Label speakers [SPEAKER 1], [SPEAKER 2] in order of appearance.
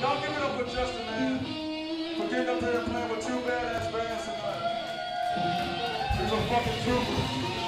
[SPEAKER 1] Y'all give it up for Justin, man. For getting up there and playing with two badass bands tonight. He's a fucking trooper.